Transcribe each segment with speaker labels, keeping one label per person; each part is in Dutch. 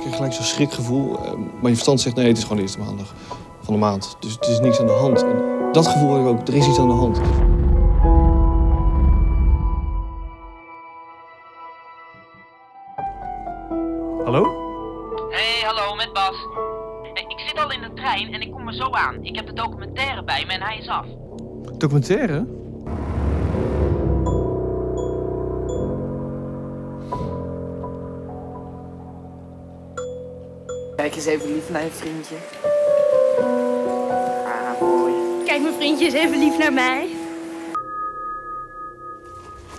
Speaker 1: gelijk zo'n schrikgevoel. Eh, maar je verstand zegt nee, het is gewoon de eerste maandag van de maand. Dus het is niks aan de hand. En dat gevoel heb ik ook, er is iets aan de hand. Hallo?
Speaker 2: Hey, hallo, met Bas. Hey, Ik zit al in de trein en ik kom er zo aan. Ik heb de documentaire bij me en hij is af. Documentaire?
Speaker 3: Kijk eens even lief naar je vriendje. Ah, mooi.
Speaker 4: Kijk, mijn vriendje is even lief naar mij.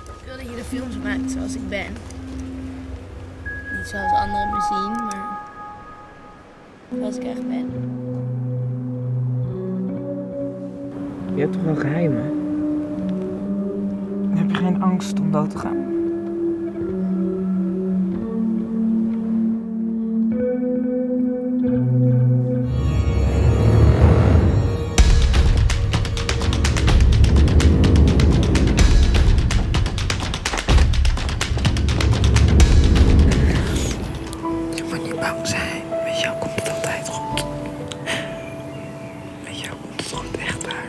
Speaker 4: Ik wil dat je de films maakt zoals ik ben. Niet zoals anderen me zien, maar zoals ik echt ben.
Speaker 3: Je hebt toch wel geheimen? Heb je geen angst om dood te gaan? zijn. Met jou komt het altijd goed. Met jou komt het goed, echt waar.